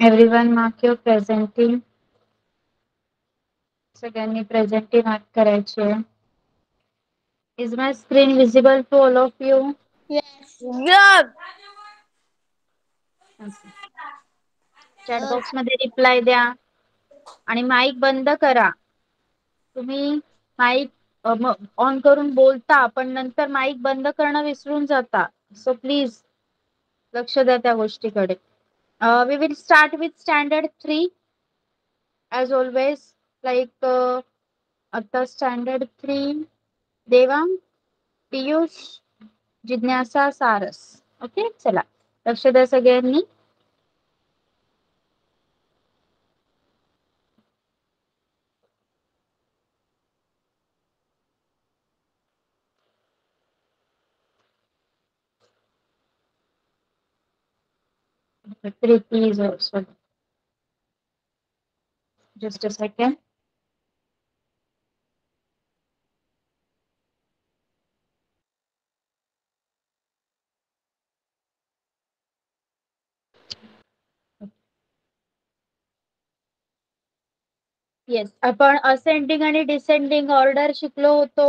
Everyone mark your presenting. सगळ्यांनी presenty mark करायची आहे. My screen visible to all of you? Yes. Chat बॉक्समध्ये reply द्या आणि माईक बंद करा तुम्ही माईक ऑन करून बोलता पण नंतर माईक बंद करणं विसरून जाता सो प्लीज लक्ष द्या त्या गोष्टीकडे we will start with standard three as always like आता स्टँडर्ड थ्री देवांग पियुष जिज्ञासा सारस ओके चला लक्ष द्या सगळ्यांनी Preeti is also. Just a second. Yes आपण असेंडिंग आणि डिसेंडिंग ऑर्डर शिकलो होतो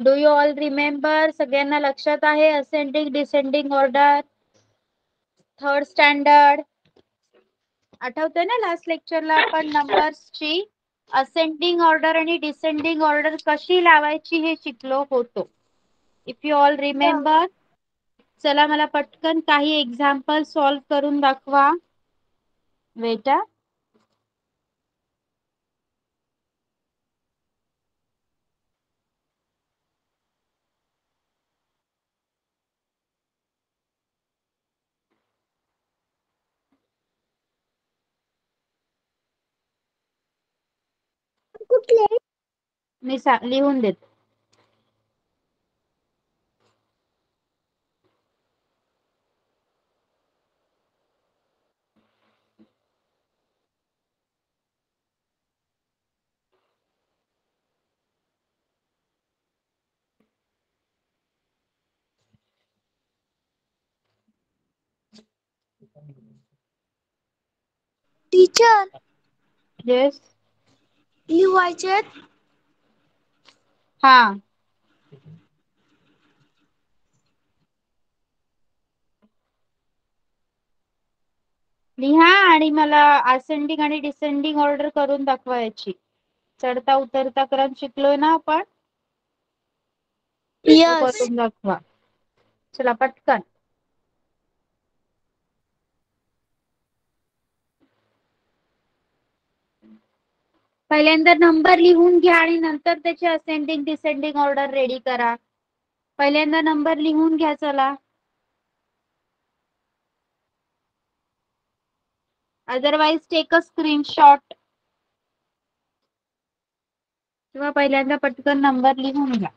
डू यू ऑल रिमेंबर सगळ्यांना लक्षात आहे ascending descending order third standard आठवतंय ना लास्ट लेक्चरला आपण नंबर्सची असेंडिंग ऑर्डर आणि डिसेंडिंग ऑर्डर कशी लावायची हे शिकलो होतो. इफ यू ऑल रिमेंबर चला मला पटकन काही एक्झाम्पल सॉल्व करून दाखवा. बेटा कुठले मी सा- लिहून देते टीचर येस लिवायचे हा. लिहा आणि मला असेंडिंग आणि डिसेंडिंग ऑर्डर करून दाखवायची. चढता उतरता क्रम शिकलोय ना आपण? तो करून दाखवा. चला पटकन. पहिल्यांदा नंबर लिहून घ्या आणि नंतर त्याची असेंडिंग डिसेंडिंग ऑर्डर रेडी करा. पहिल्यांदा नंबर लिहून घ्या चला. अदरवाइज टेक अ स्क्रीनशॉट किंवा पहिल्यांदा पटकन नंबर लिहून घ्या.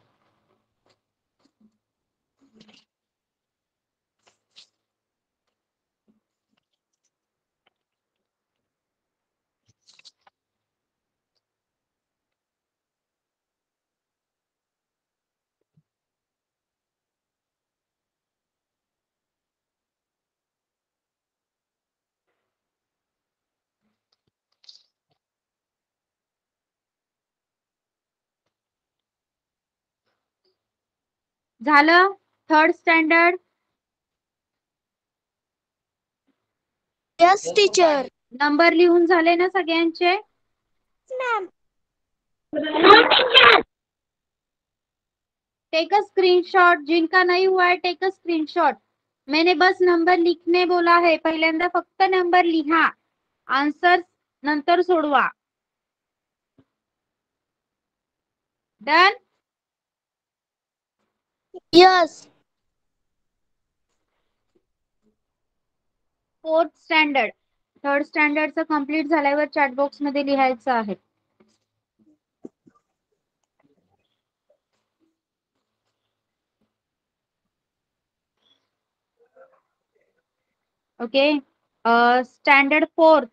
झालं? Third standard yes teacher number लिहून झाले ना सगळ्यांचे? मॅम टेक अ स्क्रीनशॉट जिनका नहीं हुआ है टेक अ स्क्रीनशॉट मैंने बस नंबर लिखने बोला है. पहिल्यांदा फक्त नंबर लिहा. आन्सर नंतर सोडवा. Done yes fourth standard third स्टँडर्डचं complete झाल्यावर चॅट बॉक्समध्ये लिहायचं आहे okay uh, standard fourth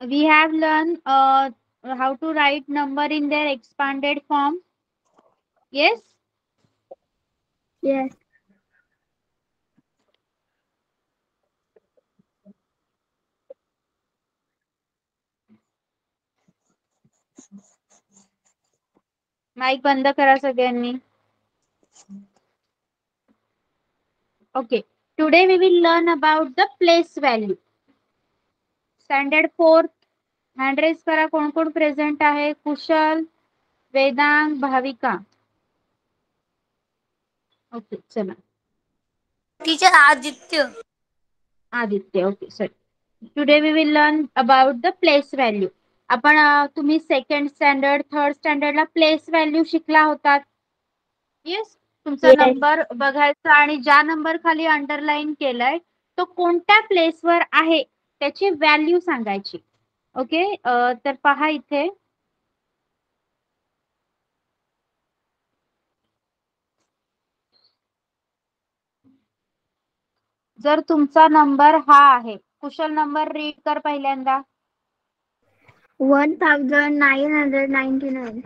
we have learned uh, how to write number in their Yes? Yes. Mic बंद करा सगळ्यांनी. Okay today we will learn about the place value standard fourth hand raise करा कोण कोण present आहे? Kushal Vedang Bhavika. Okay चला teacher Aditya Aditya okay sorry today we will learn about the place value आपण तुम्ही सेकंड स्टँडर्ड थर्ड स्टँडर्डला place value शिकला होतात. येस तुमचा Yes. नंबर बघायचा आणि ज्या नंबर खाली अंडरलाईन केलाय तो कोणत्या प्लेसवर आहे त्याची व्हॅल्यू सांगायची. ओके तर पहा इथे. जर तुमचा नंबर हा आहे कुशल नंबर रीड कर पहिल्यांदा. One thousand nine hundred ninety nine.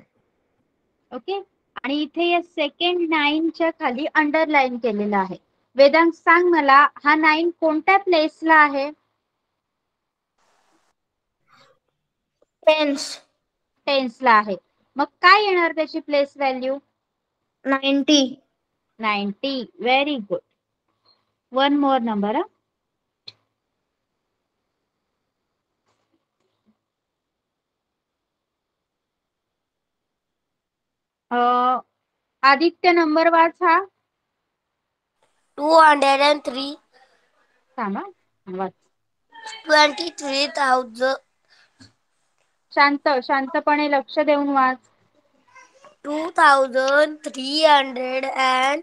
Okay? आणि इथे या सेकंड नाईनच्या खाली अंडरलाईन केलेलं आहे. वेदांत सांग मला हा नाईन कोणत्या प्लेसला आहे? टेन्स टेन्सला आहे. मग काय येणार त्याची place value ninety ninety very good one more number Aditya number वाच. हा टू हंड्रेड अँड थ्री थांबा. वाच ट्वेंटी थ्री थाउजंड शांत शांतपणे लक्ष देऊन वाच. Two thousand three hundred and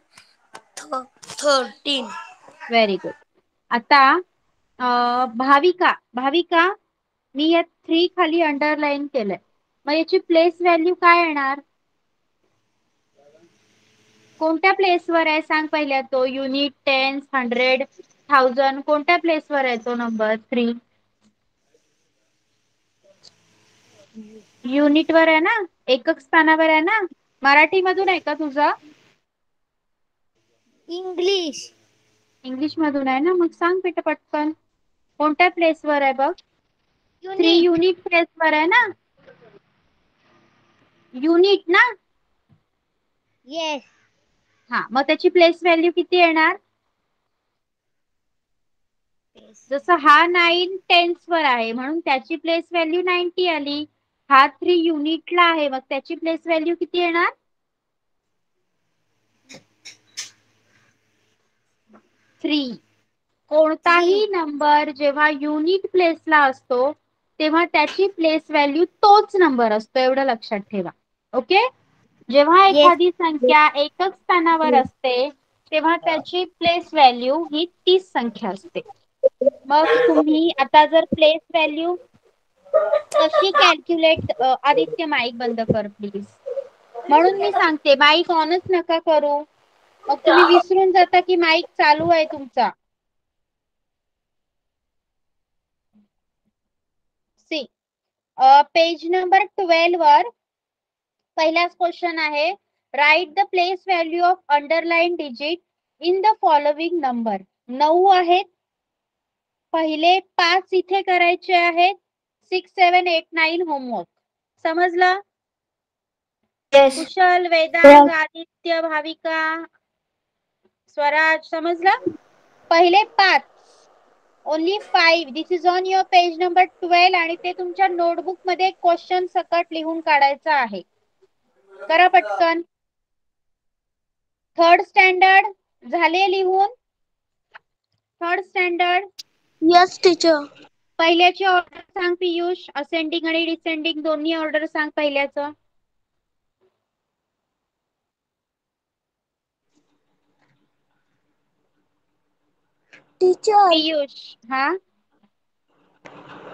thirteen very good आता भाविका भाविका मी या थ्री खाली अंडरलाईन केलंय. मग याची प्लेस व्हॅल्यू काय येणार? कोणत्या प्लेसवर आहे? सांग पहिल्या तो. युनिट टेन्स हंड्रेड थाउजंड कोणत्या प्लेसवर आहे तो नंबर थ्री युनिट वर आहे ना? एकक स्थानावर आहे ना? मराठी मधून आहे का तुझा? इंग्लिश इंग्लिश मधून आहे ना? मग सांग पिट पटकन. कोणत्या प्लेसवर आहे बघ? थ्री युनिट प्लेसवर आहे ना? युनिट ना? येस हा मग त्याची प्लेस व्हॅल्यू किती येणार? जसं हा नाईन टेन्स वर आहे म्हणून त्याची प्लेस व्हॅल्यू नाईन्टी आली. हा थ्री युनिटला आहे मग त्याची प्लेस व्हॅल्यू किती येणार? थ्री कोणताही नंबर जेव्हा युनिट प्लेसला असतो तेव्हा त्याची प्लेस व्हॅल्यू तोच नंबर असतो एवढं लक्षात ठेवा. ओके जेव्हा एखादी संख्या एकच स्थानावर असते तेव्हा त्याची प्लेस व्हॅल्यू ही तीस संख्या असते. मग तुम्ही आता जर प्लेस व्हॅल्यू कशी कॅल्क्युलेट आदित्य माईक बंद कर प्लीज म्हणून मी सांगते माईक ऑनच नका करू. मग तुम्ही विसरून जाता की माईक चालू आहे तुमचा. सी. पेज नंबर ट्वेल्व वर पहिलाच क्वेश्चन आहे. Write the place value of underline digit in the following number नऊ आहेत. पहिले पाच इथे करायचे आहेत. Six seven eight nine homework समजलं? कुशल वेदांग आदित्य भाविका स्वराज समजलं? पहिले पाच. Only five this is on your page number twelve आणि ते तुमच्या नोटबुकमध्ये क्वेश्चन सकट लिहून काढायचं आहे. करा पटकन. थर्ड स्टँडर्ड झाले लिहून. थर्ड स्टँडर्ड यस टीचर पहिल्याची ऑर्डर सांग पियुष. असेंडिंग आणि डिसेंडिंग दोन्ही ऑर्डर सांग पहिल्याचं. टीचर हा?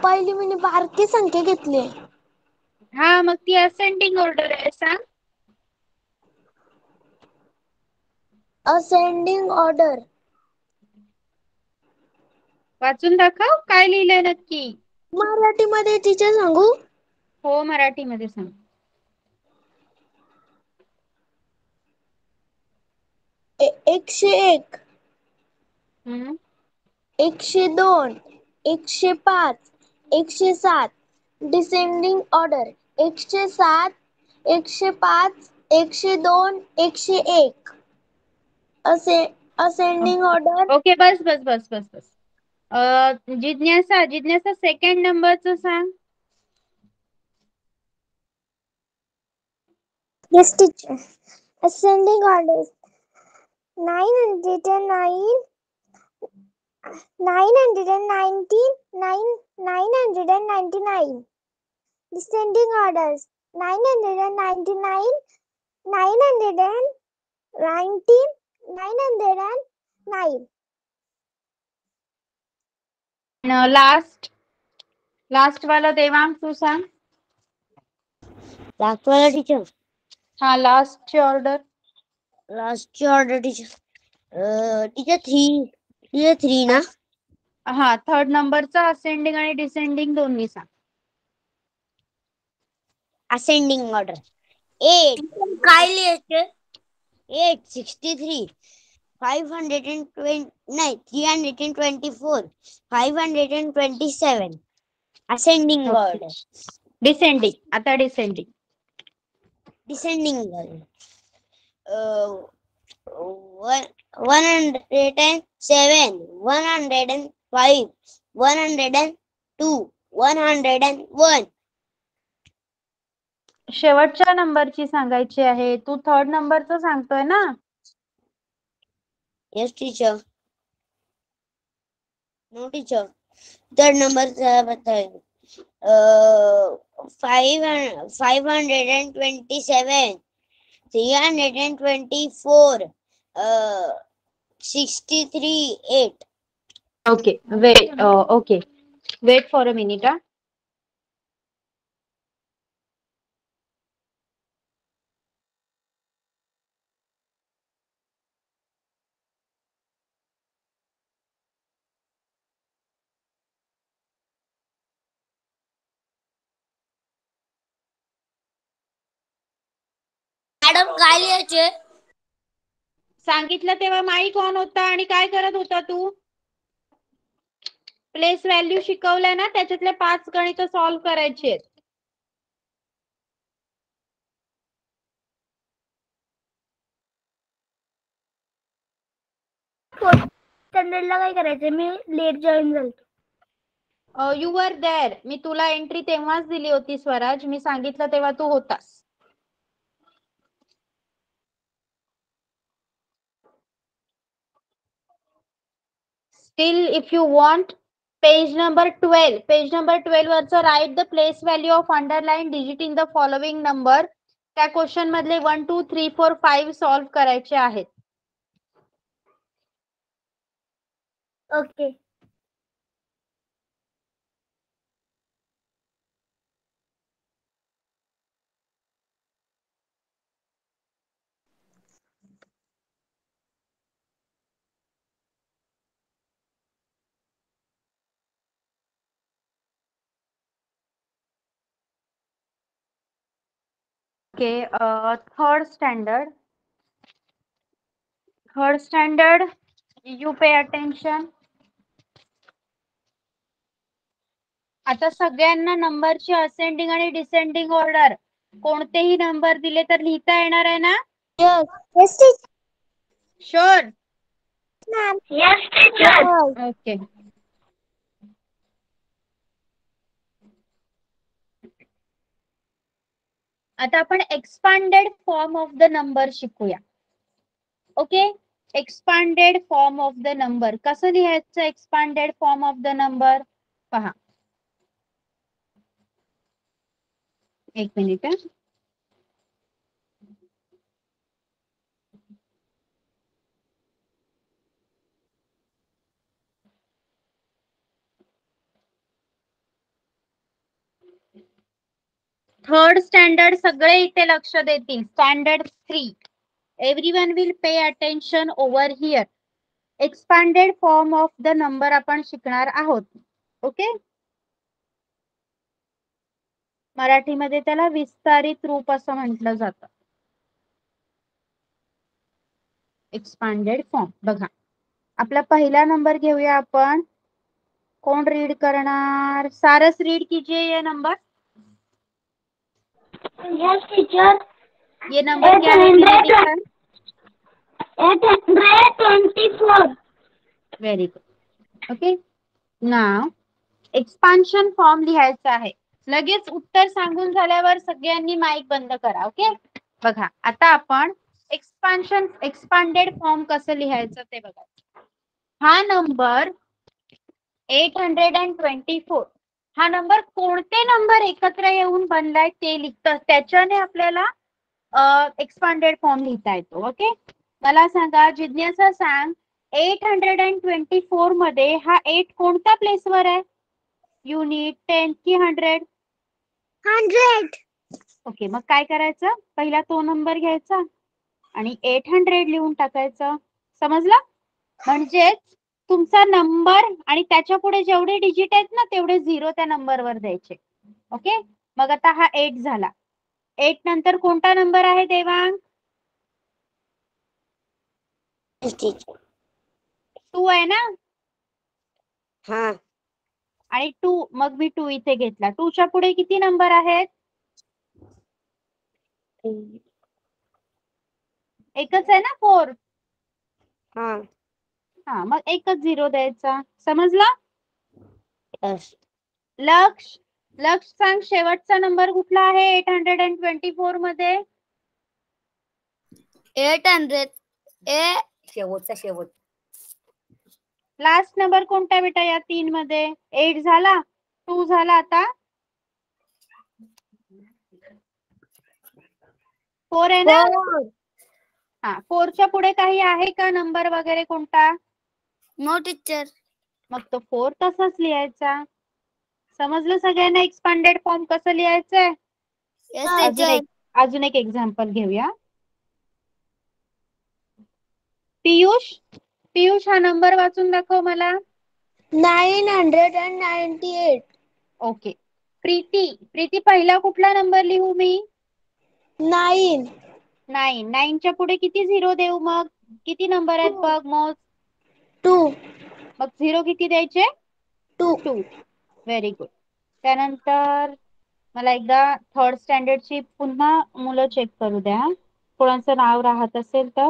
पहिली मी बारकी संख्या घेतली. हा मग ती असेंडिंग ऑर्डर आहे सांग. असेंडिंग ऑर्डर वाचून दाखव काय लिहिलंय नक्की. मराठीमध्ये टीचर सांगू? हो मराठीमध्ये सांग. एकशे एक. हम्म. एकशे दोन एकशे पाच एकशे सात डिसेंडिंग ऑर्डर एकशे सात एकशे पाच एकशे दोन एकशे एक असे असेंडिंग ऑर्डर ओके बस बस बस बस बस अ, जिज्ञासा जिज्ञासा सेकंड नंबरचं सांग Yes, teacher. Ascending orders. 909, 919, 9, 999. Descending orders. 999, 919, 909. Last last वाला देवांग तू सांग लास्ट वाला टीचर हा लास्टची order लास्टची order teacher teacher three three ना? हा थर्ड नंबरचा असेंडिंग आणि डिसेंडिंग दोन्ही सांग. असेंडिंग ऑर्डर एट काय लिहायचे eight sixty three five hundred and twenty नाही three hundred and twenty four five hundred and twenty seven ascending order descending आता डिसेंडिंग descending order. 107, 105, 102, 101. शेवटच्या नंबरची सांगायची आहे. तू थर्ड नंबरच सांगतोय ना? Yes teacher no teacher third number five five hundred and twenty seven 324 uh, 63 8 okay wait uh, okay wait for a minute huh? काय लिहायचे सांगितलं तेव्हा माईक ऑन होता आणि काय करत होता तू? प्लेस व्हॅल्यू शिकवल्या ना त्याच्यातले पाच गणित सॉल्व्ह करायचे आहेत. स्टँडर्डला काय करायचं मी लेट जॉईन झालो यू वर देअर मी तुला एंट्री तेव्हाच दिली होती स्वराज. मी सांगितलं तेव्हा तू होतास. Still if you want page number twelve page number twelve वरचं write the place value of underline digit in the following number त्या क्वेश्चन मधले one two three four five solve करायचे आहेत. Okay Okay, uh, third standard. Third standard, you pay attention. आता सगळ्यांना नंबरची ascending आणि descending order कोणतेही number दिले तर लिहिता येणार आहे ना? शुअर टीचर ओके आता आपण expanded form of the number शिकूया. Okay expanded form of the number कसं लिहायचं expanded form of the number पहा. एक मिनिट थर्ड स्टँडर्ड सगळे इथे लक्ष देतील. Standard three every one will pay attention over here expanded form of the number आपण शिकणार आहोत. ओके मराठीमध्ये त्याला विस्तारित रूप असं म्हटलं जातं. एक्सपांडेड फॉर्म बघा. आपला पहिला नंबर घेऊया आपण. कोण रीड करणार? सारस रीड कीजिए ये नंबर Yes, teacher. ये नंबर क्या है दिखा Eight hundred twenty-four. Very good okay now expansion form लिहायचा आहे. लगेच उत्तर सांगून झाल्यावर सगळ्यांनी माईक बंद करा ओके बघा आता आपण एक्सपान्शन एक्सपांडेड फॉर्म कसं लिहायचं ते बघा. हा number eight hundred and twenty four हा नंबर कोणते नंबर एकत्र येऊन बनलाय ते लिखत त्याच्याने आपल्याला एक्सपांडेड फॉर्म लिहिता येतो. ओके मला सांगा जिज्ञासा सांग एट हंड्रेड अँड ट्वेंटी फोरमध्ये हा एट कोणत्या प्लेसवर आहे? युनिट टेन की हंड्रेड Hundred. ओके मग काय करायचं? पहिला तो नंबर घ्यायचा आणि एट हंड्रेड लिहून टाकायचं. समजलं? म्हणजेच तुमचा नंबर आणि त्याच्या पुढे जेवढे डिजिट आहेत ना तेवढे झिरो त्या नंबरवर द्यायचे. ओके मग आता हा एट झाला. एट नंतर कोणता नंबर आहे देवांग. टू आहे ना? हा. आणि टू मग मी टू इथे घेतला. टूच्या पुढे किती नंबर आहेत? एकच आहे ना फोर हा. हा मग एकच झिरो द्यायचा. समजला. लक्ष लक्ष सांग शेवटचा नंबर कुठला आहे? एट हंड्रेड अँड ट्वेंटी फोरमध्ये? Eight hundred. ए शेवटचा शेवट. लास्ट नंबर कोणता बेटा या तीन मध्ये? एट झाला? टू झाला आता? फोर आहे ना? हा फोरच्या पुढे काही आहे का? नंबर वगैरे कोणता? नो टीचर मग तो फोर तसाच लिहायचा. समजलं सगळ्यांना एक्सपांडेड फॉर्म कसं लिहायचंय? येस अजून एक अजून एक एक्झाम्पल घेऊया. पियुष? पियुष हा नंबर वाचून दाखव मला. Nine hundred and ninety eight okay Preeti. Preeti पहिला कुठला नंबर लिहू मी? नाईन नाईन नाईनच्या पुढे किती झिरो देऊ मग? किती नंबर आहेत. बघ मग टू. मग झिरो किती द्यायचे? टू. टू. व्हेरी गुड त्यानंतर मला एकदा थर्ड स्टँडर्डची पुन्हा मुलं चेक करू द्या. कोणाचं नाव राहत असेल तर?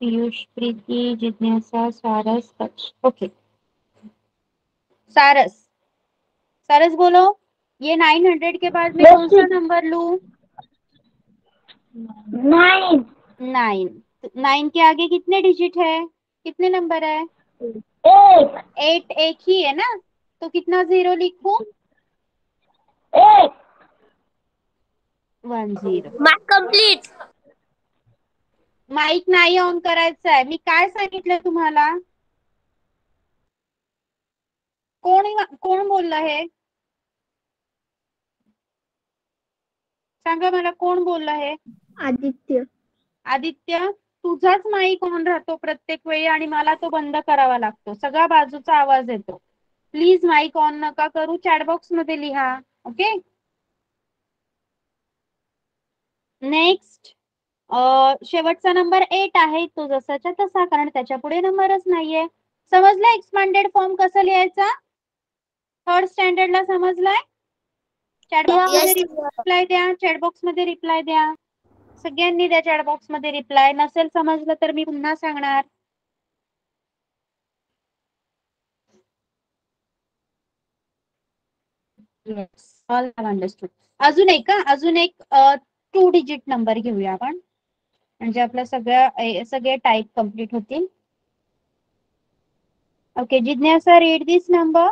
पियुष प्रीती जिज्ञासा सारस कक्ष ओके सारस. सारस बोलो. ये नाइन हंड्रेड के बाद में कौन सा. नंबर लूं? नाइन नाइन नाइन के आगे कितने डिजिट है? कितने नंबर है? एट एट एक ही है ना? तो कितना ज़ीरो लिखूं? Eight one zero mark complete. Mike नाही ऑन करायचा आहे. मी काय सांगितलं तुम्हाला? कोण कोण बोललं हे? सांगा मला कोण बोललं हे? आदित्य. आदित्य? तुझाच माईक ऑन राहतो प्रत्येक वेळी आणि मला तो बंद करावा लागतो. सगळा बाजूचा आवाज येतो. प्लीज माईक ऑन नका करू चॅटबॉक्समध्ये लिहा ओके? नेक्स्ट. शेवटचा नंबर एट आहे तो जसाच्या तसा कारण त्याच्या पुढे नंबरच नाहीये. समजलं एक्सपांडेड फॉर्म कसं लिहायचा? थर्ड स्टँडर्डला समजलाय? चॅटबॉक्समध्ये रिप्लाय द्या चॅटबॉक्समध्ये रिप्लाय द्या. सगळ्यांनी त्या चॅट बॉक्समध्ये रिप्लाय नसेल समजलं तर मी पुन्हा सांगणार. अजून एक का अजून एक टू डिजिट नंबर घेऊया आपण. म्हणजे आपल्या सगळ्या सगळे टाईप कंप्लीट होतील. ओके जिज्ञासा रीड दिस नंबर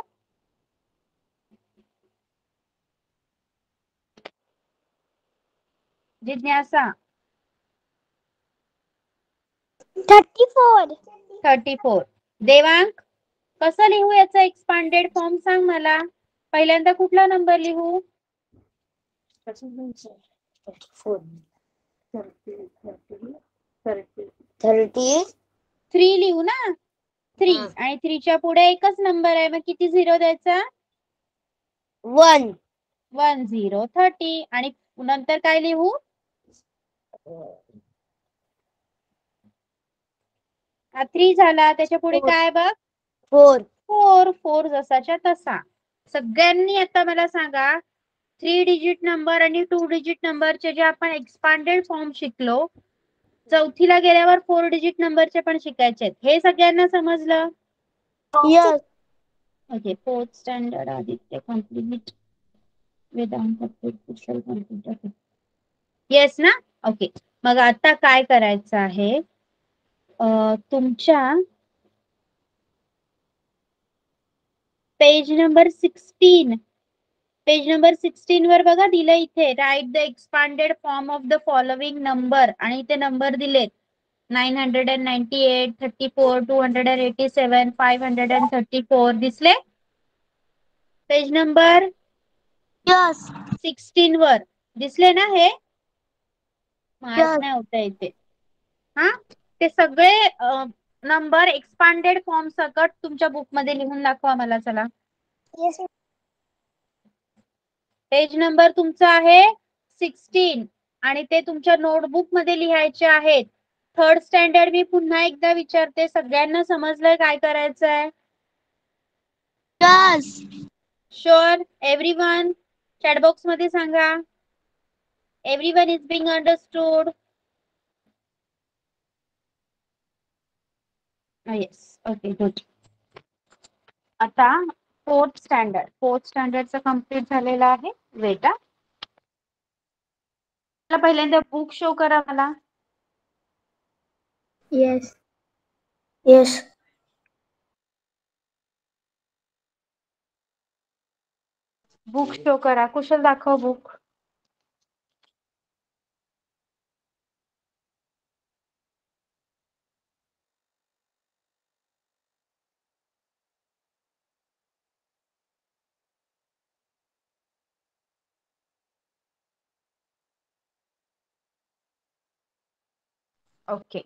जिज्ञासा. थर्टी फोर थर्टी फोर देवांक कसं लिहू याचा एक्सपांडेड फॉर्म सांग मला? पहिल्यांदा कुठला नंबर लिहू? थर्टी थ्री लिहू ना? थ्री. आणि थ्रीच्या पुढे एकच नंबर आहे. मग किती झिरो द्यायचा? वन वन झिरो थर्टी आणि नंतर काय लिहू? थ्री झाला. त्याच्या पुढे. काय बघ? फोर फोर फोर जसाच्या तसा. सगळ्यांनी आता मला सांगा थ्री डिजिट नंबर आणि टू डिजिट नंबरचे जे आपण एक्सपांडेड फॉर्म शिकलो चौथीला गेल्यावर फोर डिजिट नंबरचे पण शिकायचे आहेत. हे सगळ्यांना समजलं? Yes okay fourth standard Aditya complete Vedant Kushal computer yes ना? ओके मग आता काय करायचं आहे? तुमच्या page number sixteen. Page number sixteen वर बघा दिलं इथे write the expanded form of the following number आणि इथे नंबर दिलेत. Nine hundred and ninety eight thirty four two hundred and eighty seven five hundred and thirty four दिसले? Page number sixteen वर. दिसले ना हे? मार्क. नाही होता हा? ते सगळे नंबर एक्सपांडेड फॉर्म सकट तुमच्या बुकमध्ये लिहून दाखवा मला चला. पेज नंबर तुमचा आहे सिक्स्टीन आणि ते तुमच्या नोटबुकमध्ये लिहायचे आहेत. थर्ड स्टँडर्ड मी पुन्हा एकदा विचारते सगळ्यांना समजलंय काय करायचंय? यस शुअर एव्हरी वन चॅटबॉक्समध्ये सांगा. Every one is being understood yes okay good आता फोर्थ स्टँडर्ड फोर्थ स्टँडर्डचं कंप्लीट झालेलं आहे. वेटा मला पहिल्यांदा बुक शो करा मला. यस यस बुक शो करा. कुशल दाखव book okay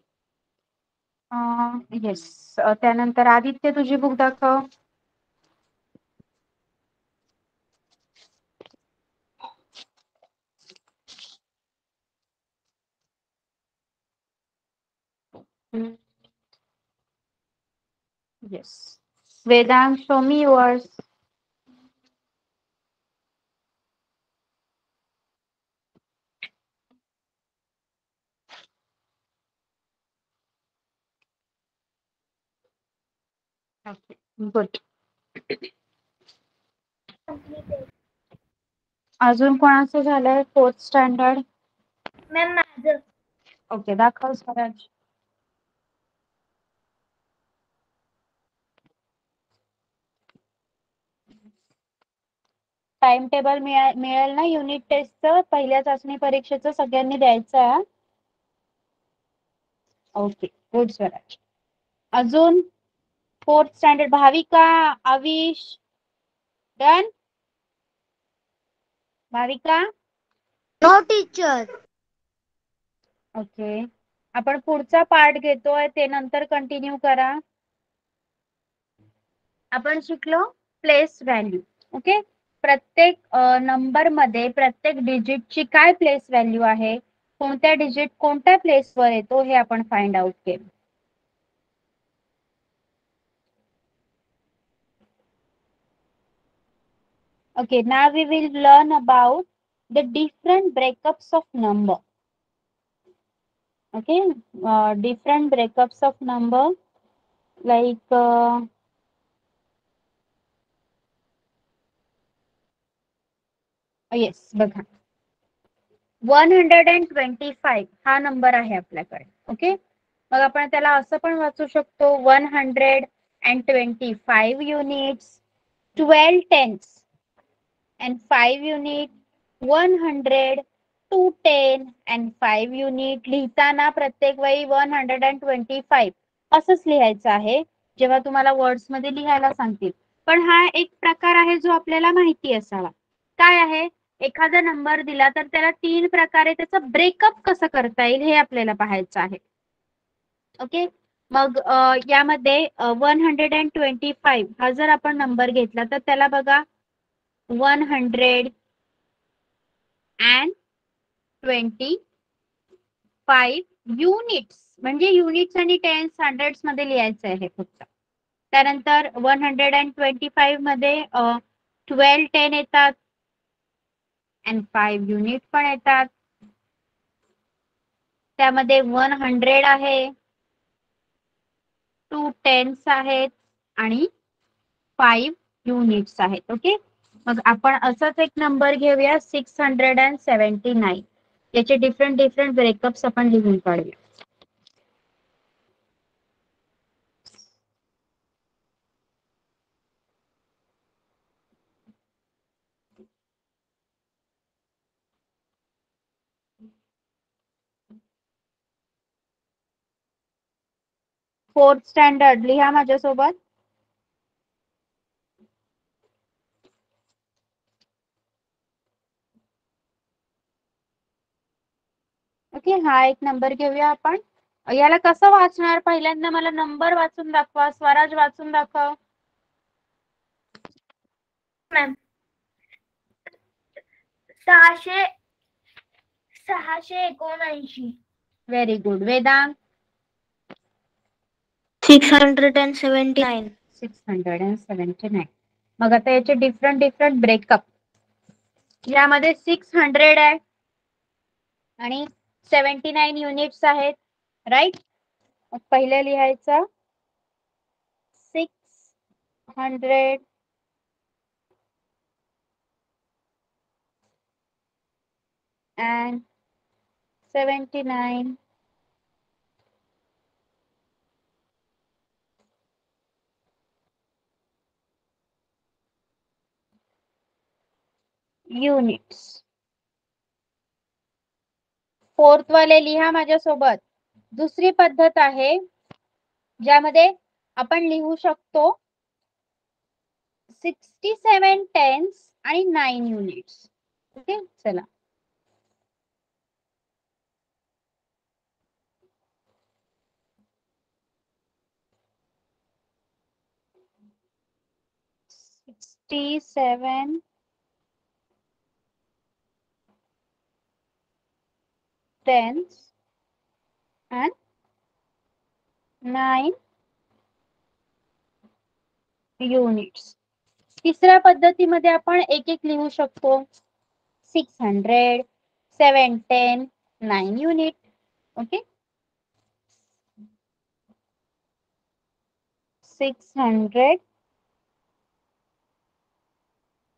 yes um, uh, त्यानंतर आदित्य तुझी बुक दाखव. येस वेदांत शो वर्स गुड अजून कोणाचं झालंय फोर्थ स्टँडर्ड मॅम माझं. ओके दाखव स्वराज. टाइम टेबल मिळेल ना युनिट टेस्टचं पहिल्या चाचणी परीक्षेचं सगळ्यांनी द्यायचं आहे ओके गुड स्वराज. अजून? Fourth standard Bhavika Avish done? Bhavika? No teacher okay आपण पुढचा पार्ट घेतोय ते नंतर कंटिन्यू करा. आपण शिकलो प्लेस व्हॅल्यू ओके प्रत्येक नंबरमध्ये प्रत्येक डिजिटची काय प्लेस व्हॅल्यू आहे? कोणत्या डिजिट कोणत्या प्लेसवर येतो हे आपण फाइंड आउट केलं. Okay, now we will learn about the different breakups of number. Okay, uh, different breakups of number like uh, yes बघा one hundred and twenty five हा नंबर आहे आपल्याकडे ओके मग आपण त्याला असं पण वाचू शकतो one hundred and twenty five units twelve tens and five unit one hundred two ten and five unit लिहिताना प्रत्येक वेळी one hundred and twenty five असंच लिहायचं आहे जेव्हा तुम्हाला वर्ड्समध्ये लिहायला सांगतील. पण हा एक प्रकार आहे जो आपल्याला माहिती असावा. काय आहे? एखादा नंबर दिला तर त्याला तीन प्रकारे त्याचं ब्रेकअप कसं करता येईल हे आपल्याला पाहायचं आहे. ओके मग यामध्ये one hundred and twenty five हा जर आपण नंबर घेतला तर त्याला बघा one hundred and twenty five units म्हणजे युनिट्स आणि टेन्स हंड्रेड्समध्ये लिहायचं आहे फक्त. त्यानंतर वन हंड्रेड अँड ट्वेंटी फाईव्हमध्ये ट्वेल्व टेन येतात. अँड फाईव्ह युनिट पण येतात. त्यामध्ये वन हंड्रेड आहे. टू टेन्स आहेत. आणि फाईव्ह युनिट्स आहेत. ओके मग आपण असाच एक नंबर घेऊया six hundred and seventy nine याचे डिफरंट डिफरंट ब्रेकअप्स आपण लिहून काढूया. फोर्थ स्टँडर्ड लिहा माझ्यासोबत. ओके हा एक नंबर घेऊया आपण. याला कसं वाचणार? पहिल्यांदा मला नंबर वाचून दाखवा स्वराज वाचून दाखव. मॅम सहाशे सहाशे एकोणऐंशी. Very good Vedang six hundred and seventy nine six hundred and seventy nine मग आता याचे डिफरंट डिफरंट ब्रेकअप यामध्ये सिक्स हंड्रेड आहे. आणि सेव्हन्टी नाईन युनिट्स आहेत राईट मग पहिले लिहायचं. Six hundred and 79 units fourth वाले लिहा माझ्यासोबत. दुसरी पद्धत आहे ज्यामध्ये आपण लिहू शकतो सिक्स्टी सेवन टेन्स आणि नाईन युनिट्स ओके चला. sixty tens and nine units तिसऱ्या पद्धतीमध्ये आपण एक एक लिहू शकतो. Six hundred seven ten nine unit okay six hundred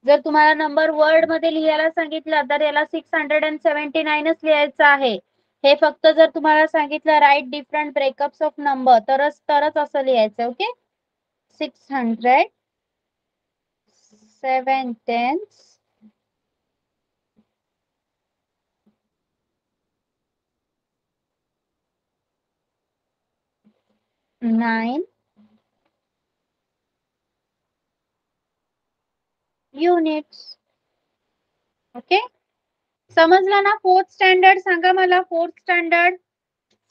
जर तुम्हाला नंबर वर्डमध्ये लिहायला सांगितलं तर याला सिक्स हंड्रेड अँड सेव्हन्टी नाईनच लिहायचं आहे. हे फक्त जर तुम्हाला सांगितलं right different breakups of number तरच तरच असं लिहायचं okay six hundred seven tens nine units okay समजलं ना? फोर्थ स्टँडर्ड सांगा मला. फोर्थ स्टँडर्ड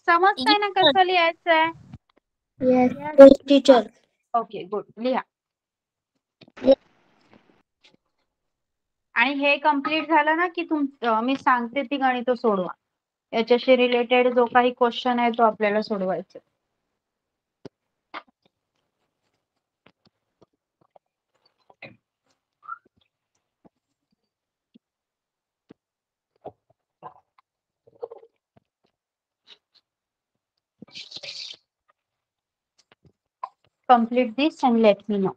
समजतंय ना कसं लिहायचंय टीचर ओके गुड लिहा. आणि हे कंप्लीट झालं ना की तुम मी सांगते ती गणित सोडवा. याच्याशी रिलेटेड जो काही क्वेश्चन आहे तो आपल्याला सोडवायचा complete this and let me know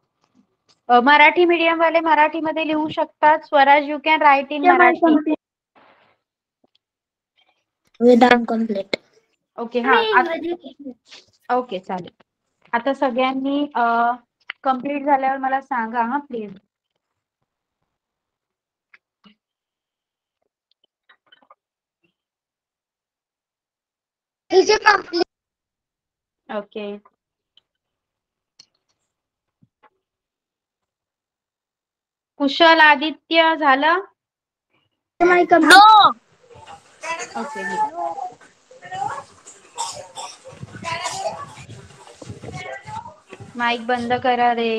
Marathi medium वाले मराठीमध्ये लिहू शकतात. Swaraj you can write in Marathi. Complete okay हा आत- ओके चालेल. आता सगळ्यांनी कंप्लीट झाल्यावर मला सांगा हा प्लीज ओके कुशल आदित्य झालं? ओके माईक बंद करा रे.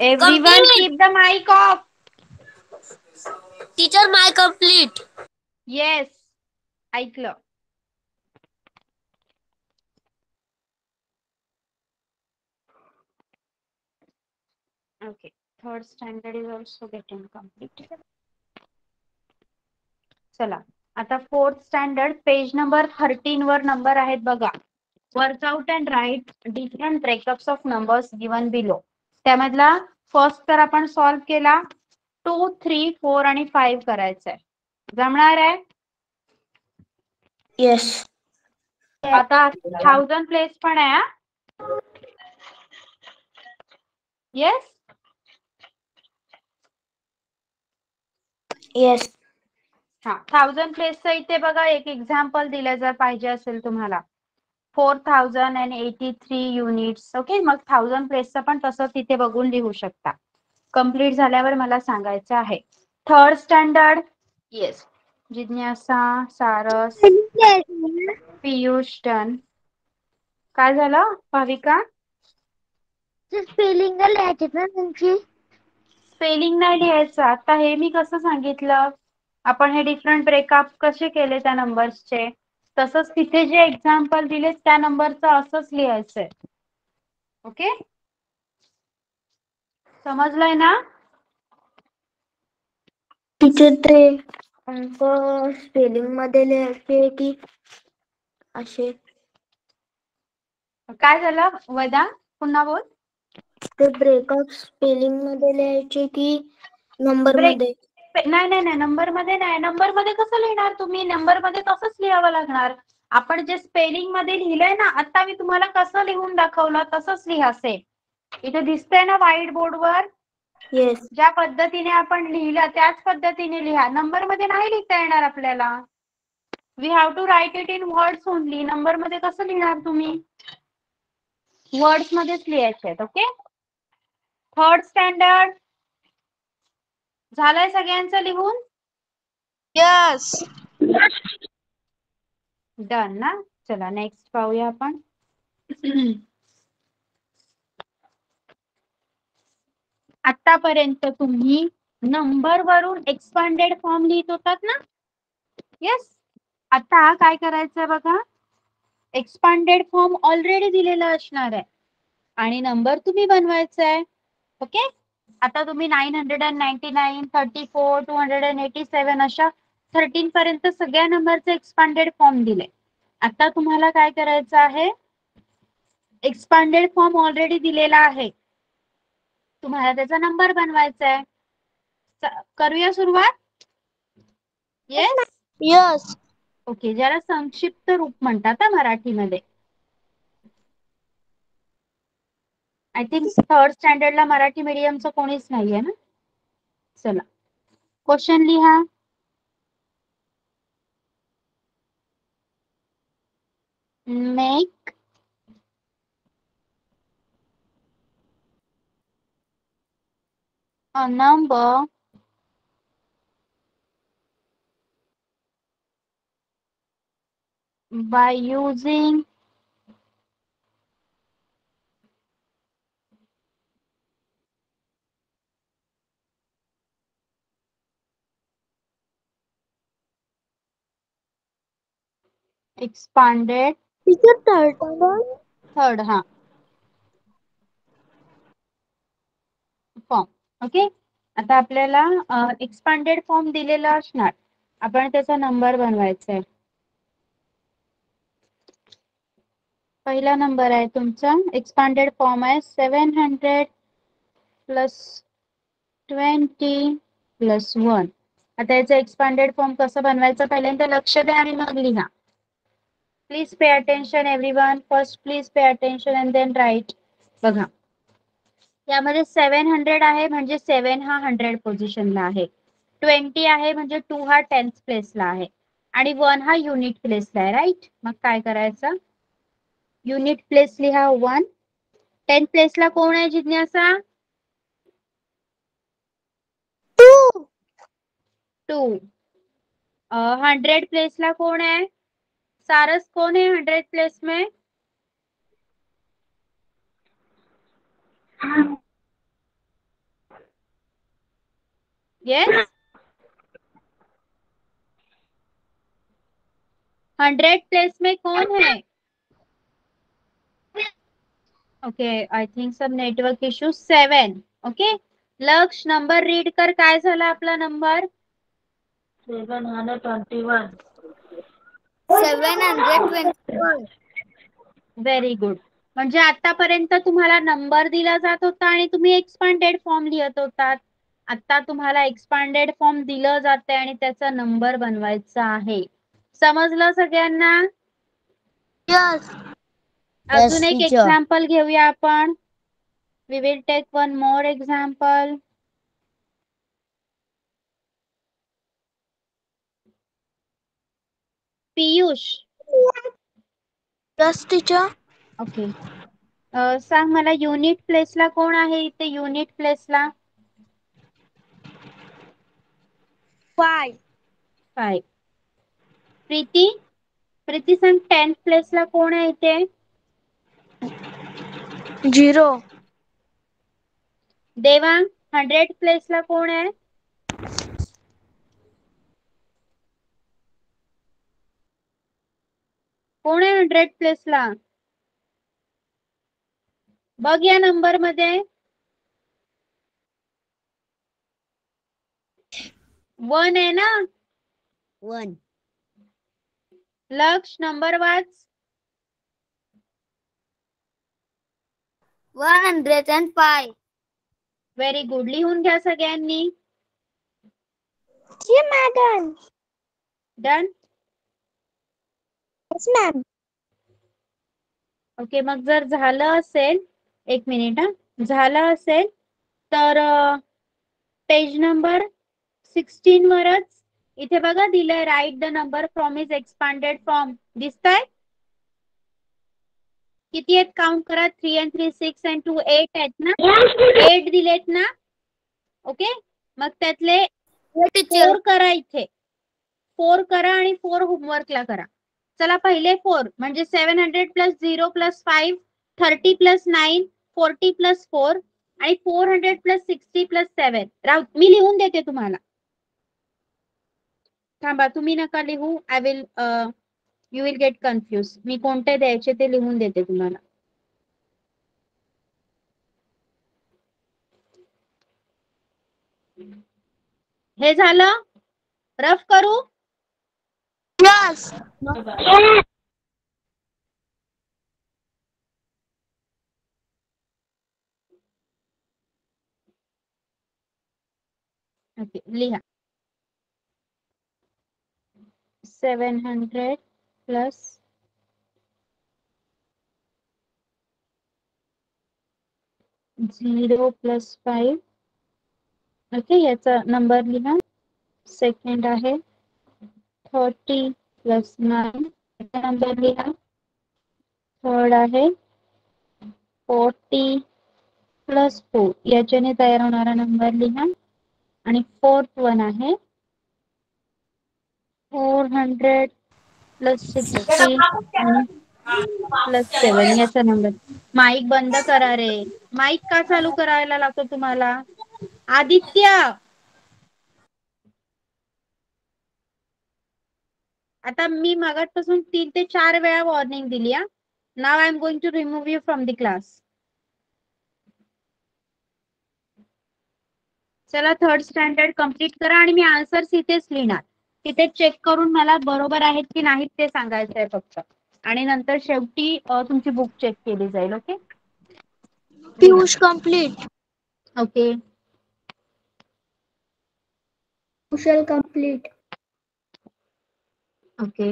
Everyone Complete. Keep the mike off teacher my complete yes ऐकलं. Okay. Third standard is also getting complete. चला. आता fourth standard page number thirteen वर नंबर आहेत बघा. Workout and write different breakups of numbers given below त्यामधला first तर आपण solve केला. टू थ्री फोर आणि फाईव्ह करायचा आहे जमणार आहे? येस आता थाउजंड प्लेस पण आहे येस येस हा थाउजंड प्लेसचं इथे बघा एक एक्झाम्पल दिलं जर पाहिजे असेल तुम्हाला. Four thousand and eighty three units okay मग थाउजंड प्लेसचं पण तसं तिथे बघून लिहू शकता. कंप्लीट झाल्यावर मला सांगायचं आहे. थर्ड स्टँडर्ड येस जिज्ञासा सारस पियुष डन काय झालं भाविका? स्पेलिंग लिहायचे ना त्यांची. स्पेलिंग नाही लिहायचं. आता हे मी कसं सांगितलं? आपण हे डिफरंट ब्रेकअप कसे केले त्या नंबर्सचे तसंच तिथे जे एक्झाम्पल दिले त्या नंबरचं असंच लिहायचंय. ओके समजलंय ना? टीचर ते अंक स्पेलिंगमध्ये लिहायचे की असे. काय झालं? वदा पुन्हा बोल. ते ब्रेकअप स्पेलिंगमध्ये लिहायचे की नंबर Break- मध्ये? पे- नाही नाही नाही नंबरमध्ये नाही. नंबरमध्ये कसं लिहिणार तुम्ही? नंबरमध्ये तसंच लिहावं लागणार. आपण जे स्पेलिंगमध्ये लिहिलंय ना आता मी तुम्हाला कसं लिहून दाखवलं तसंच लिहा सेम इथे दिसतंय ना व्हाईट बोर्डवर येस ज्या पद्धतीने आपण लिहिलं त्याच पद्धतीने लिहा. नंबरमध्ये नाही लिहिता येणार आपल्याला. We have to write it in words only नंबरमध्ये कसं लिहिणार तुम्ही? वर्ड्स मध्येच लिहायचे आहेत ओके थर्ड स्टँडर्ड झालंय सगळ्यांचं लिहून? यस डन ना? चला नेक्स्ट पाहूया आपण. आतापर्यंत तुम्ही नंबर वरून एक्सपांडेड फॉर्म लिहित होतात ना? येस आता काय करायचंय बघा? एक्सपांडेड फॉर्म ऑलरेडी दिलेला असणार आहे. आणि नंबर तुम्ही बनवायचा आहे ओके? आता तुम्ही nine hundred and ninety nine thirty four two hundred and eighty seven अशा थर्टीन पर्यंत सगळ्या नंबरचे एक्सपांडेड फॉर्म दिले. आता तुम्हाला काय करायचं आहे? एक्सपांडेड फॉर्म ऑलरेडी दिलेला आहे. तुम्हाला त्याचा नंबर बनवायचा आहे. करूया सुरुवात? येस यस ओके ज्याला संक्षिप्त रूप म्हणतात मराठीमध्ये. आय थिंक थर्ड स्टँडर्डला मराठी मीडियमचं कोणीच नाहीये ना? चला. क्वेश्चन लिहा. Make a number by using expanded. Teacher third third हा. फॉर्म ओके आता आपल्याला एक्सपांडेड फॉर्म दिलेला असणार. आपण त्याचा नंबर बनवायचा आहे. पहिला नंबर आहे तुमचा. एक्सपांडेड फॉर्म आहे seven hundred plus twenty plus one आता याचं एक्सपांडेड फॉर्म कसं बनवायचं? पहिल्यांदा लक्ष द्या आणि मग लिहा. Please pay attention every one first please pay attention and then write बघा. यामध्ये सेव्हन हंड्रेड आहे म्हणजे सेव्हन हा हंड्रेड पोझिशनला आहे. ट्वेंटी आहे म्हणजे टू हा टेन्थ प्लेसला आहे. आणि वन हा युनिट प्लेसला आहे राईट मग काय करायचं? युनिट प्लेस लिहा वन टेन्थ प्लेसला कोण आहे जिज्ञासा? टू टू हंड्रेड प्लेसला कोण आहे? सारस कौन है हंड्रेड प्लेस में? यस हंड्रेड प्लेस में कौन है? ओके आई थिंक सब नेटवर्क इश्यू सेवन ओके लक्ष नंबर रीड कर, काय आपला number seven hundred twenty one seven hundred twenty very good म्हणजे आतापर्यंत तुम्हाला नंबर दिला जात होता आणि तुम्ही एक्सपांडेड फॉर्म लिहित होतात. आता तुम्हाला एक्सपांडेड फॉर्म दिलं जाते आणि त्याचा नंबर बनवायचा आहे. समजलं सगळ्यांना? यस अजून एक. एक्झाम्पल घेऊया आपण. We will take one more example Piyush. Yes teacher okay अ, सांग मला युनिट प्लेसला कोण आहे इथे? युनिट प्लेसला फाय फाय प्रीती? प्रीती सांग टेन्थ प्लेसला कोण आहे इथे? झिरो देवांग हंड्रेड प्लेसला कोण आहे? कोण आहे हंड्रेड प्लेसला बघ या नंबरमध्ये. वन आहे ना? वन लक्ष number watch. One hundred and five very good लिहून घ्या सगळ्यांनी. Madam done yes ma'am okay मग जर झालं असेल एक मिनिट हा. झालं असेल तर पेज नंबर सिक्स्टीन वरच इथे बघा दिलंय right the number from is expanded form दिसतंय? किती आहेत? काउंट करा. Three and three six and two eight आहेत ना? एट दिलेत ना? ओके मग त्यातले फोर करा इथे. फोर करा आणि फोर होमवर्कला करा. चला पहिले फोर म्हणजे seven hundred plus zero plus five thirty plus nine forty plus four आणि four hundred plus sixty plus seven राहू मी लिहून देते तुम्हाला. थांबा तुम्ही नका लिहू. I will you will get confuse मी कोणते द्यायचे ते लिहून देते तुम्हाला. हे झालं? रफ करू? यस ओके लिहा seven hundred plus zero plus five okay याचा नंबर लिहा. सेकंड आहे. Thirty plus nine. नंबर लिहा. थर्ड आहे. फोर्टी प्लस फोर याच्याने तयार होणारा नंबर लिहा. आणि फोर्थ वन आहे. Four hundred plus sixty plus seven. याचा नंबर. माईक बंद करा रे. माईक का चालू करायला लागतो तुम्हाला? आदित्य! आता मी मागापासून तीन ते चार वेळा वॉर्निंग दिली हा. Now I am going to remove you from the class चला थर्ड स्टँडर्ड कंप्लीट करा आणि मी आन्सर्स इथेच लिहिणार. तिथे चेक करून मला बरोबर आहेत की नाहीत ते सांगायचं आहे फक्त. आणि नंतर शेवटी तुमची बुक चेक केली जाईल okay Piyush complete okay Kushal complete okay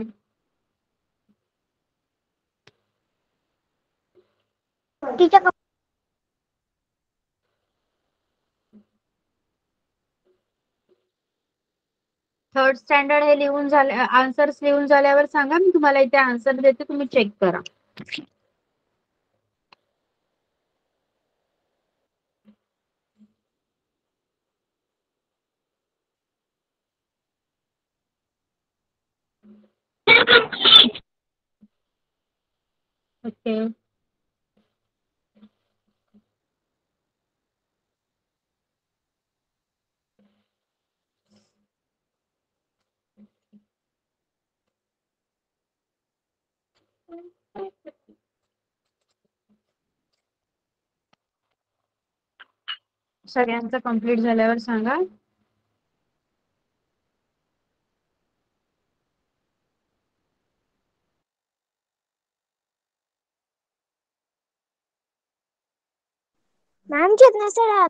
teacher third standard हे लिहून झाले आन्सर्स लिहून झाल्यावर सांगा मी तुम्हाला इथे आन्सर देते तुम्ही चेक करा. ओके. सगळ्यांचं कंप्लीट झाल्यावर सांगा. मॅम कितना सर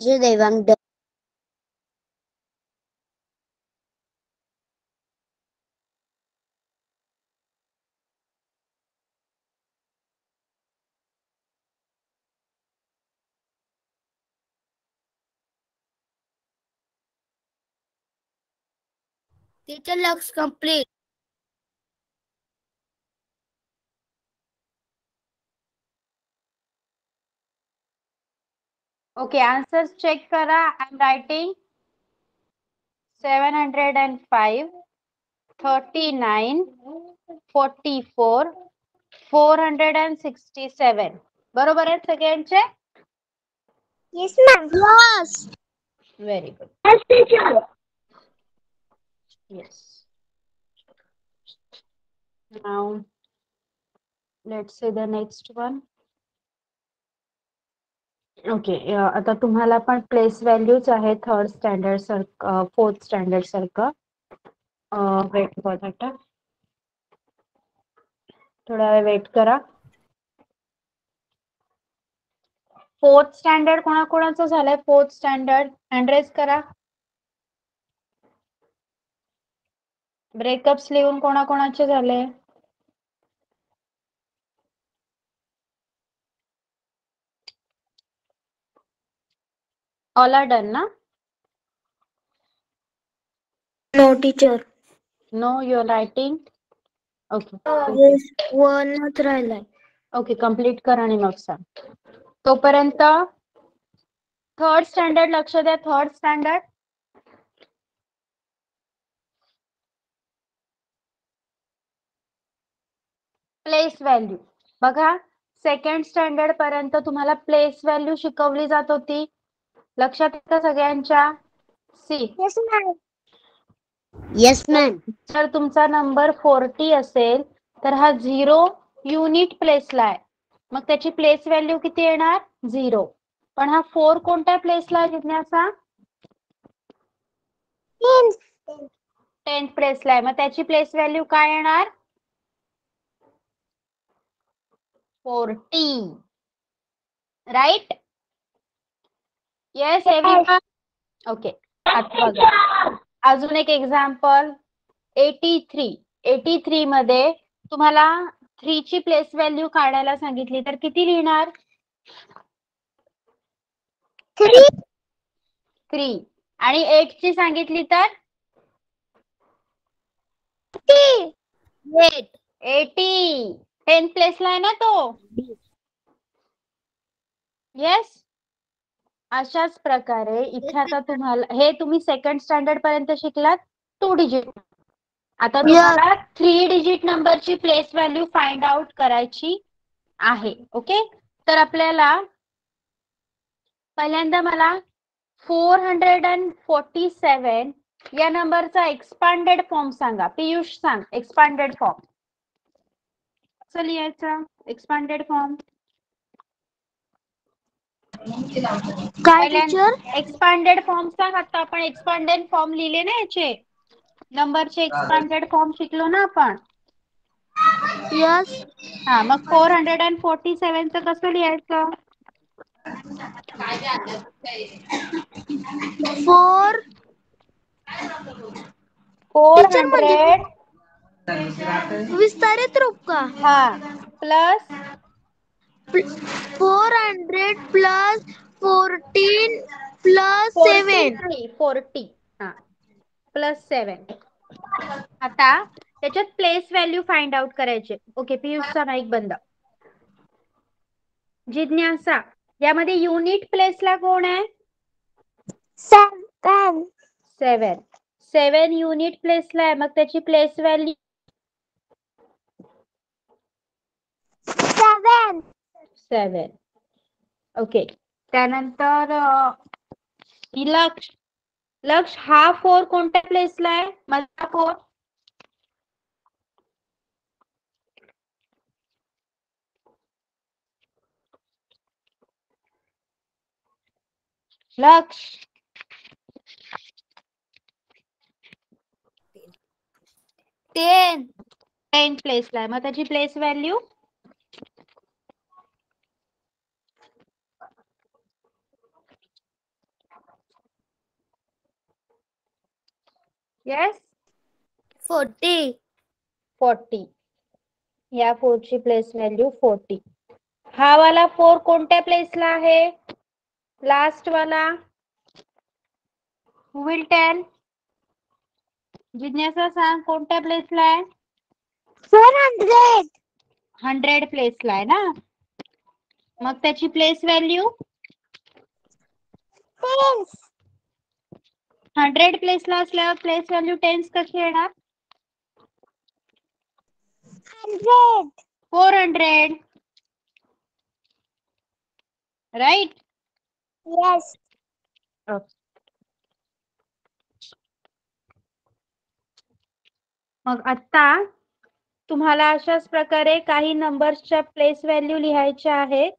जे Devang Teacher looks complete. Okay answers check करा I am writing seven hundred and five thirty nine forty four four hundred and sixty seven बरोबर आहेत सगळ्यांचे? Yes, ma'am. Yes. Very good Yes, Now, let's say the next one. Okay uh, आता तुम्हाला पण place values आहे third standard सारखं uh, fourth standard सारखं. Uh, wait बघा थोडा वेळ वेट करा. फोर्थ स्टँडर्ड कोणाकोणाचं झालंय? फोर्थ स्टँडर्ड हँडरेज करा. ब्रेकअप्स लिहून कोणाकोणाचे झाले? ऑल आर डन ना? No, teacher. No your writing okay one राहिलाय. ओके कंप्लीट कर आणि मग सांग. तोपर्यंत थर्ड स्टँडर्ड लक्ष द्या थर्ड स्टँडर्ड प्लेस व्हॅल्यू बघा सेकंड स्टँडर्ड पर्यंत तुम्हाला प्लेस व्हॅल्यू शिकवली जात होती. लक्षात येतं सगळ्यांच्या? See Yes, ma'am. Yes, ma'am. जर तुमचा नंबर फोर्टी असेल तर हा झिरो युनिट प्लेसला आहे. मग त्याची प्लेस व्हॅल्यू किती येणार? झिरो पण हा फोर कोणत्या प्लेसला आहे जिज्ञासा? टेन्थ प्लेसला आहे. मग त्याची प्लेस व्हॅल्यू काय येणार? Forty right yes everyone okay आता बघा. अजून एक example eighty three eighty three मध्ये तुम्हाला थ्री ची प्लेस व्हॅल्यू काढायला सांगितली. तर किती लिहिणार? Three. थ्री आणि एट ची सांगितली तर? Eight. एटी टेन प्लेसला आहे ना तो? येस अशाच प्रकारे इथे आता तुम्हाला हे तुम्ही सेकंड स्टँडर्ड पर्यंत शिकलात टू डिजिट आता तुम्हाला थ्री डिजिट नंबरची प्लेस व्हॅल्यू फाइंड आउट करायची आहे ओके तर आपल्याला पहिल्यांदा मला four hundred and forty seven या नंबरचा एक्सपांडेड फॉर्म सांगा पियुष सांग एक्सपांडेड फॉर्म कसं लिहायचं? एक्सपांडेड फॉर्म काय टीचर एक्सपांडेड फॉर्म सांग आता आपण एक्सपांडेड फॉर्म लिहिले ना याचे. नंबरचे एक्सपांडेड फॉर्म शिकलो ना आपण. यस हा मग फोर हंड्रेड अँड फोर्टी सेव्हनचं कसं लिहायचं? फोर फोर हंड्रेड विस्तारित रूप का? हा plus four hundred plus fourteen plus seven forty हा प्लस सेवन आता त्याच्यात प्लेस व्हॅल्यू फाइंड आउट करायचे. ओके पियुषचा माईक बंद. जिज्ञासा यामध्ये युनिट प्लेसला कोण आहे? सेवन सेवन सेवन युनिट प्लेसला आहे. मग त्याची place value seven seven okay त्यानंतर लक्ष. लक्ष हा फोर कोणत्या प्लेसला आहे? मधला फोर लक्ष. टेन टेन प्लेसला आहे. मग त्याची place value yes forty forty या फोरची प्लेस व्हॅल्यू फोर्टी हा वाला फोर कोणत्या प्लेसला आहे? लास्ट वाला. विल टेन जिज्ञासा सांग कोणत्या प्लेसला आहे? फोर हंड्रेड हंड्रेड प्लेसला आहे ना? मग त्याची प्लेस व्हॅल्यू हंड्रेड प्लेसला असल्यावर प्लेस व्हॅल्यू टेन्स कशी येणार? Hundred. Four hundred. Right? Yes. मग आता तुम्हाला अशाच प्रकारे काही नंबर्सच्या प्लेस व्हॅल्यू लिहायच्या आहेत.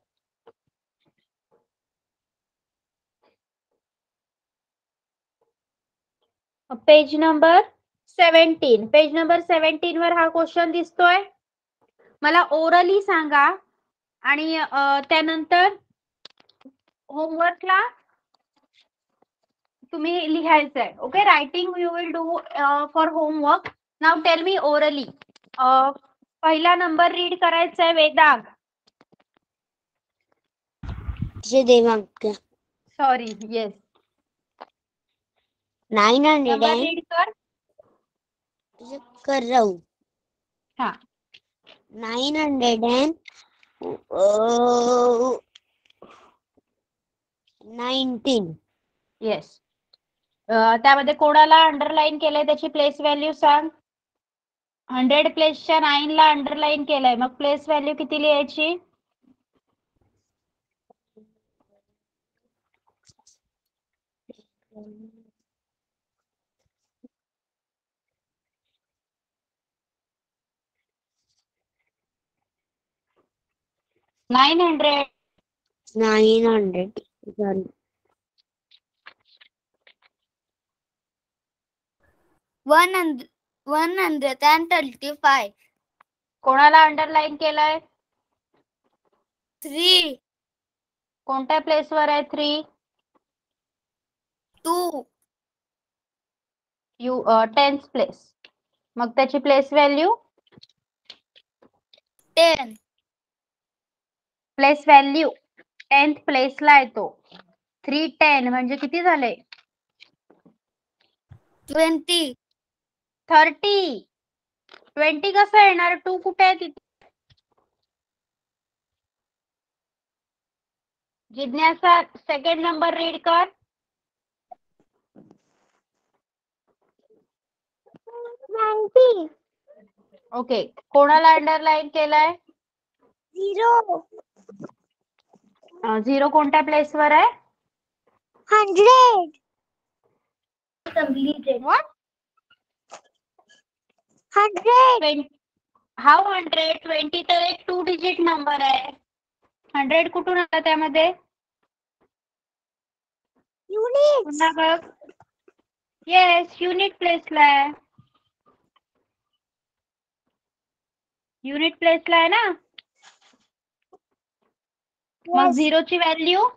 Page number seventeen page number seventeen वर हा क्वेश्चन दिसतोय. मला ओरली सांगा आणि त्यानंतर होमवर्कला तुम्ही लिहायचंय. Okay writing you will do for homework now tell me orally पहिला नंबर रीड करायचा आहे वेदाग sorry yes nine hundred number and read कर. कर राहू हा. Hundred and nineteen. येस त्यामध्ये कोणाला अंडरलाईन केलंय त्याची प्लेस व्हॅल्यू सांग? हंड्रेड प्लेसच्या नाईन ला अंडरलाईन केलंय. मग प्लेस व्हॅल्यू किती लिहायची nine hundred. Nine hundred. One hundred one hundred and thirty five कोणाला अंडरलाईन केलंय? थ्री. कोणत्या प्लेसवर आहे three two. You tenth place मग त्याची place value ten. Place value tenth प्लेसला येतो. थ्री टेन म्हणजे किती झाले? ट्वेंटी. थर्टी. ट्वेंटी कसं येणार? टू कुठे आहे तिथे? जिज्ञासा सेकंड नंबर रीड कर. ओके कोणाला अंडरलाईन केलाय? झिरो झिरो कोणत्या प्लेसवर आहे? Hundred completed hundred how hundred twenty तर एक टू डिजिट नंबर आहे. हंड्रेड कुठून आला त्यामध्ये? पुन्हा बघ. येस युनिट प्लेसला आहे. युनिट प्लेसला आहे ना? मग झिरोची value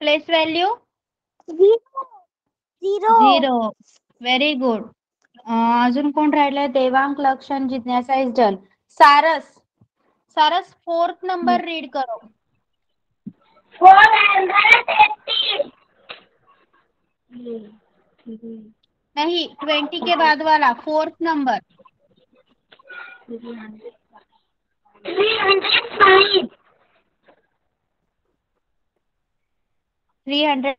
place value zero very good अजून कोण राहिलंय? देवांक लक्षण जिज्ञासा इज डन सारस. सारस फोर्थ नंबर रीड करो. नहीं ट्वेंटी के बाद वाला fourth number three hundred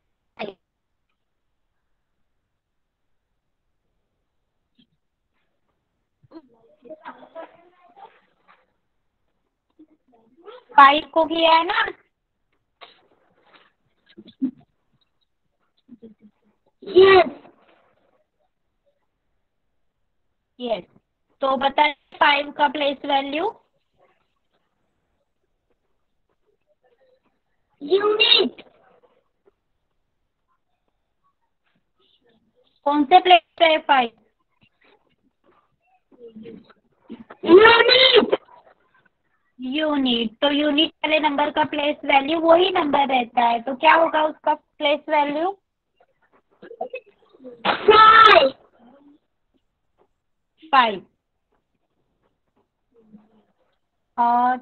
five को किया है ना Yes. यस तो बताए फाइव का प्लेस वैल्यू Unit. कौन से प्लेस पे है फाइव. यूनिट तो यूनिट वाले नंबर का प्लेस वैल्यू वही नंबर रहता है। तो क्या होगा उसका प्लेस वैल्यू फाइव और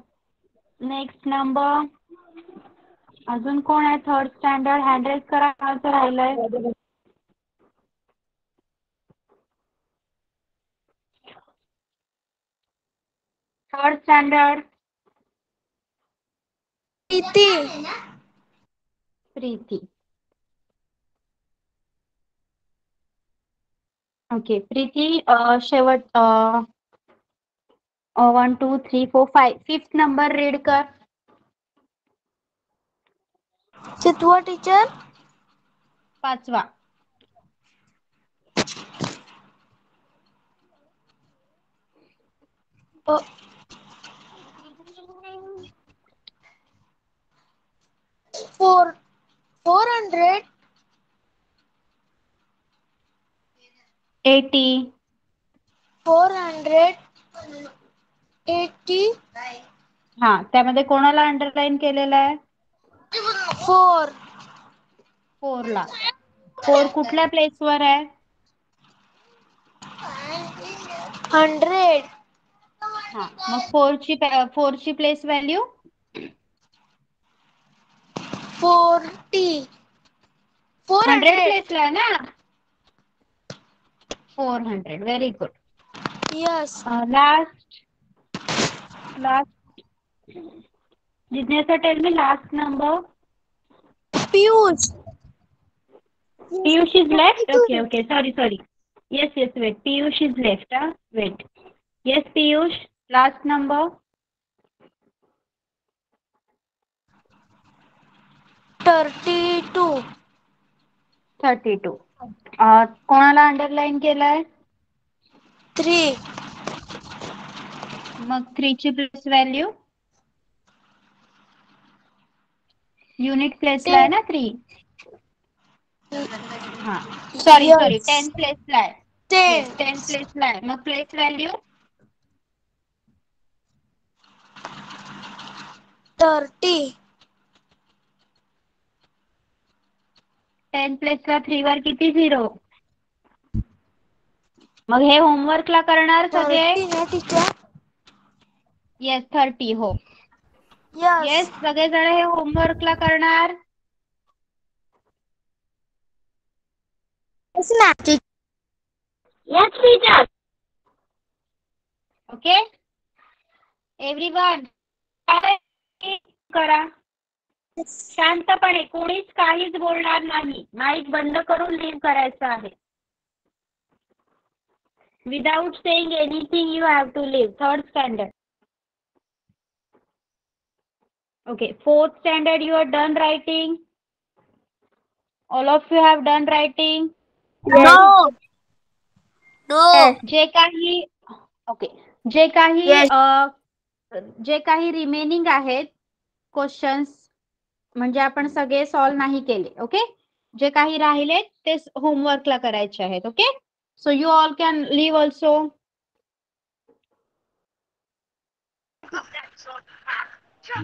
नेक्स्ट नंबर अजून कोण आहे थर्ड स्टँडर्ड हँड रेस करा राहिलंय third standard Iti. Preeti okay Preeti शेवट one two three four five fifth number read कर Chitwa teacher. पाचवा Uh, four. Four hundred. Eighty Four hundred. Eighty. हा त्यामध्ये कोणाला अंडरलाईन केलेलं आहे Four. फोरला फोर कुठल्या प्लेसवर आहे Hundred. हा मग फोरची फोरची place value Forty. Four hundred hundred. प्लेसला आहे ना four hundred very good Yes. Last last जिज्ञासा tell me last number Piyush. Piyush is left? Okay, okay. Sorry, sorry. Yes, yes, wait. Piyush is left, huh? Wait. Yes, Piyush. Last number. Thirty-two. Thirty two कोणाला underline केलाय Three. मग थ्रीची place value unit प्लेसला आहे ना three हा sorry. Sorry ten प्लेसला आहे Ten. टेन प्लेसला आहे मग प्लेस व्हॅल्यू Thirty. टेन प्लेसला थ्री वर किती झिरो मग हे होमवर्कला करणार सगळे? येस थर्टी हो. Yes. येस सगळेजण हे होमवर्कला करणार. ओके एव्हरीवन करा शांतपणे कोणीच काहीच बोलणार नाही. माईक बंद करून लिव्ह करायचं आहे. Without saying anything you have to leave third standard okay fourth standard you are done writing all of you have done writing No. No. जे काही ओके जे काही Yes. अ, जे काही रिमेनिंग आहेत क्वेश्चन्स म्हणजे आपण सगळे सॉल्व्ह नाही केले ओके जे काही राहिले ते होमवर्कला करायचे आहेत okay so you all can leave also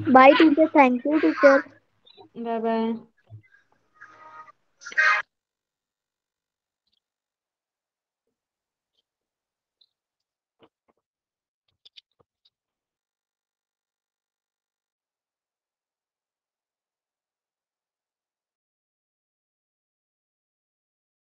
bye teacher thank you teacher bye bye